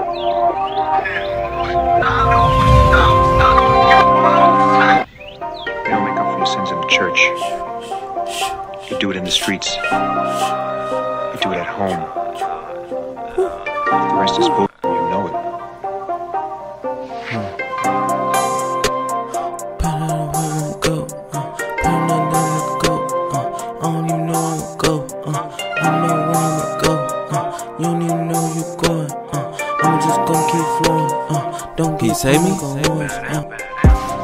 You don't make up for your sins in the church. You do it in the streets. You do it at home. The rest is bull. You know it. You don't even know you going, uh I'ma just gon' keep flowing, uh, don't get save me? uh,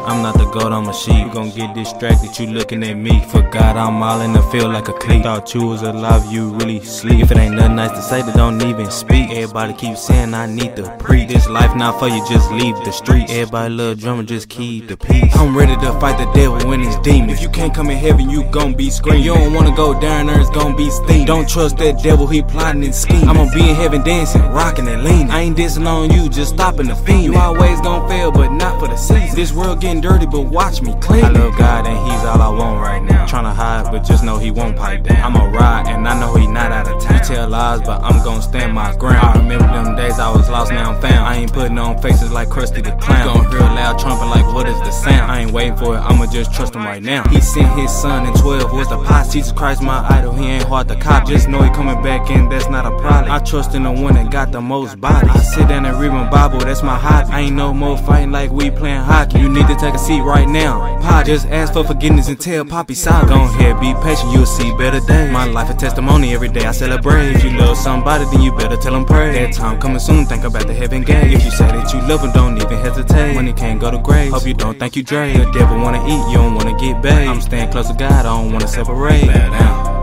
I'm not the goat, I'm a sheep. You gon' get distracted, you looking at me. Forgot I'm all in the field like a cleat. Thought you was alive, you really sleep. If it ain't nothing nice to say, then don't even speak. Everybody keep saying I need to preach. This life not for you, just leave the streets. Everybody love drummer, just keep the peace. I'm ready to fight the devil when it's demons. If you can't come in heaven, you gon' be screaming. You don't wanna go down there, it's gon' be steam. Don't trust that devil, he plotting and scheming. I'ma be in heaven dancing, rocking and leaning. I ain't dancing on you, just stopping the fiend. You always gon' fail, but not for the season. This world getting dirty, but watch me clean. I love God and He's all I want right now. Tryna hide, but just know He won't pipe down. I'ma ride and I know He not out of town. Tell lies, but I'm ain't putting on faces like Krusty the Clown. Hear a loud trumpet like what is the sound? I ain't waiting for it, I'ma just trust Him right now. He sent His Son in 12 was the pot. Jesus Christ my idol, He ain't hard to cop. Just know He coming back and that's not a problem. I trust in the one that got the most body. I sit down and read my Bible, that's my hobby. I ain't no more fighting like we playing hockey. You need to take a seat right now. Pa, just ask for forgiveness and tell Poppy sorry. Go ahead, be patient, you'll see better days. My life a testimony, every day I celebrate. If you love somebody, then you better tell them pray. That time coming soon, think about the heaven gate. If you say that you love them, don't even hesitate. When it can't go to grave, hope you don't think you Dre. The devil wanna eat, you don't wanna get bait. I'm staying close to God, I don't wanna separate. Bow down.